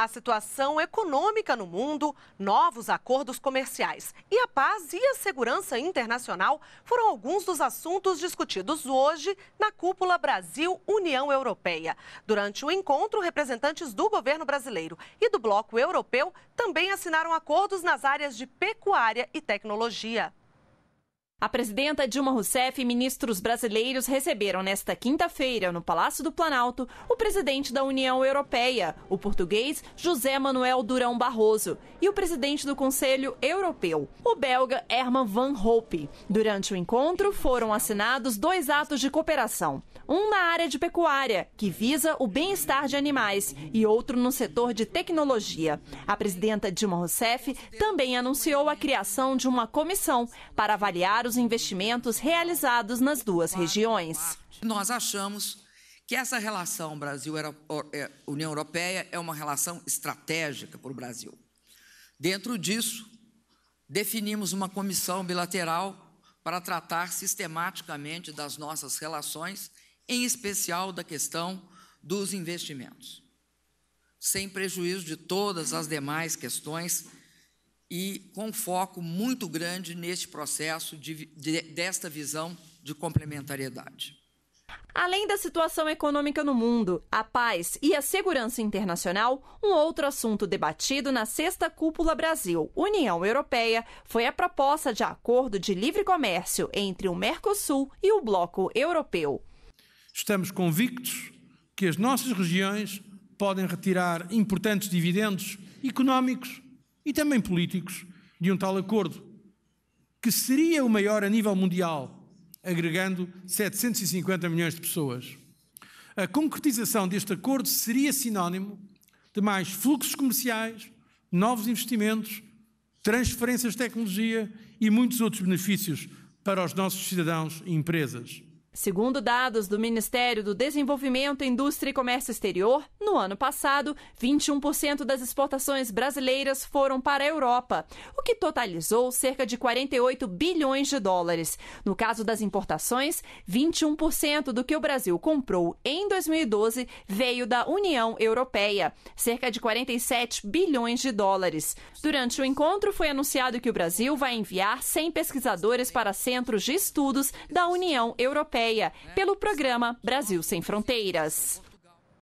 a situação econômica no mundo, novos acordos comerciais e a paz e a segurança internacional foram alguns dos assuntos discutidos hoje na cúpula Brasil-União Europeia. Durante o encontro, representantes do governo brasileiro e do bloco europeu também assinaram acordos nas áreas de pecuária e tecnologia. A presidenta Dilma Rousseff e ministros brasileiros receberam nesta quinta-feira, no Palácio do Planalto, o presidente da União Europeia, o português José Manuel Durão Barroso, e o presidente do Conselho Europeu, o belga Herman Van Rompuy. Durante o encontro, foram assinados dois atos de cooperação. Um na área de pecuária, que visa o bem-estar de animais, e outro no setor de tecnologia. A presidenta Dilma Rousseff também anunciou a criação de uma comissão para avaliar os investimentos realizados nas duas regiões. Nós achamos que essa relação Brasil-União Europeia é uma relação estratégica para o Brasil. Dentro disso, definimos uma comissão bilateral para tratar sistematicamente das nossas relações em especial da questão dos investimentos, sem prejuízo de todas as demais questões e com foco muito grande neste processo de, de, desta visão de complementariedade. Além da situação econômica no mundo, a paz e a segurança internacional, um outro assunto debatido na sexta cúpula Brasil-União Europeia foi a proposta de acordo de livre comércio entre o Mercosul e o Bloco Europeu. Estamos convictos que as nossas regiões podem retirar importantes dividendos económicos e também políticos de um tal acordo, que seria o maior a nível mundial, agregando 750 milhões de pessoas. A concretização deste acordo seria sinónimo de mais fluxos comerciais, novos investimentos, transferências de tecnologia e muitos outros benefícios para os nossos cidadãos e empresas. Segundo dados do Ministério do Desenvolvimento, Indústria e Comércio Exterior, no ano passado, 21% das exportações brasileiras foram para a Europa, o que totalizou cerca de 48 bilhões de dólares. No caso das importações, 21% do que o Brasil comprou em 2012 veio da União Europeia, cerca de 47 bilhões de dólares. Durante o encontro, foi anunciado que o Brasil vai enviar 100 pesquisadores para centros de estudos da União Europeia Europeia pelo programa Brasil Sem Fronteiras.